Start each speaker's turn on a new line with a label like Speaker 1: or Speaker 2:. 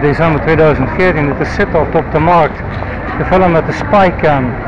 Speaker 1: 27 december 2014. Dit is Sittard op de markt. De film met de spycam.